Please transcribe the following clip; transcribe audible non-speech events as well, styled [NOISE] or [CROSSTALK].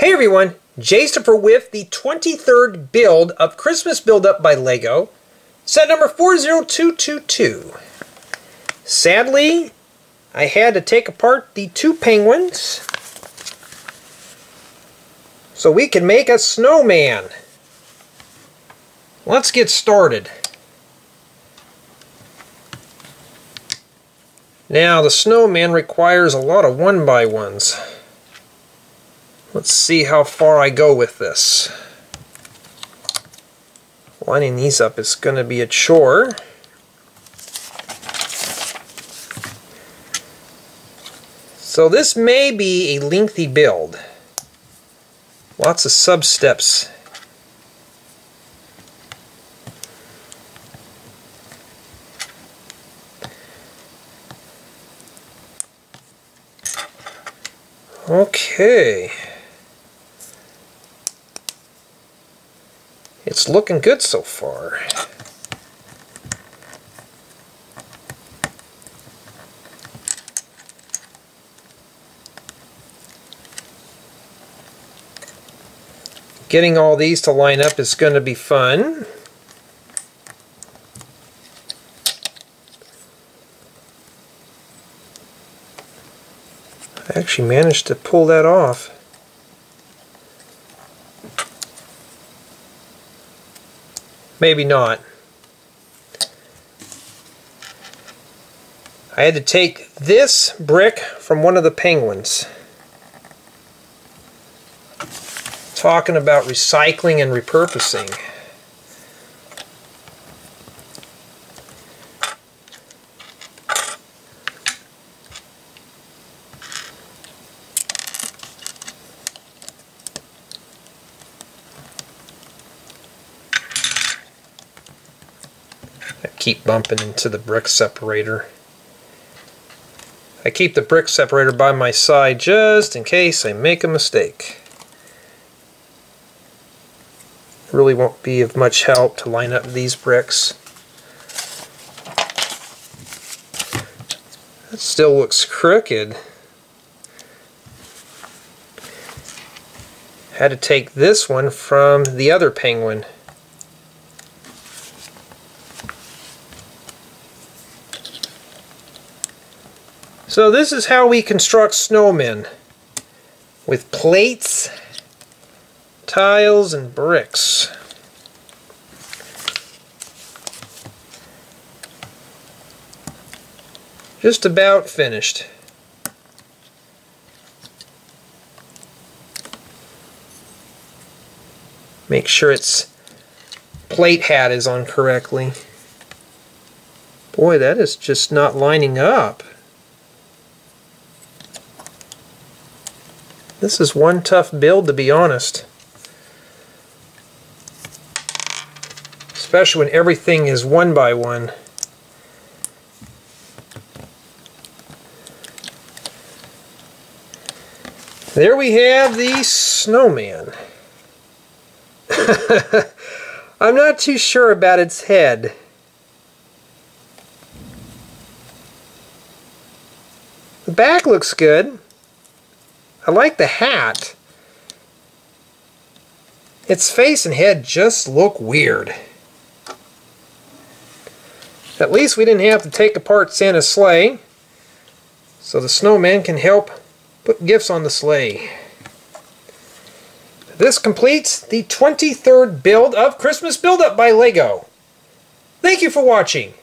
Hey everyone, Jayster with the 23rd build of Christmas Build Up by LEGO, set number 40222. Sadly, I had to take apart the two penguins so we can make a snowman. Let's get started. Now, the snowman requires a lot of one-by-ones. Let's see how far I go with this. Lining these up is going to be a chore. So this may be a lengthy build. Lots of sub-steps Okay. It's looking good so far. Getting all these to line up is going to be fun. I actually managed to pull that off. Maybe not. I had to take this brick from one of the penguins. Talking about recycling and repurposing. Keep bumping into the brick separator. I keep the brick separator by my side just in case I make a mistake. Really won't be of much help to line up these bricks. That still looks crooked. Had to take this one from the other penguin. So this is how we construct snowmen. With plates, tiles, and bricks. Just about finished. Make sure its plate hat is on correctly. Boy, that is just not lining up. This is one tough build to be honest. Especially when everything is one by one. There we have the snowman. [LAUGHS] I'm not too sure about its head. The back looks good. I like the hat. Its face and head just look weird. At least we didn't have to take apart Santa's sleigh, so the snowman can help put gifts on the sleigh. This completes the 23rd build of Christmas Build-Up by LEGO. Thank you for watching.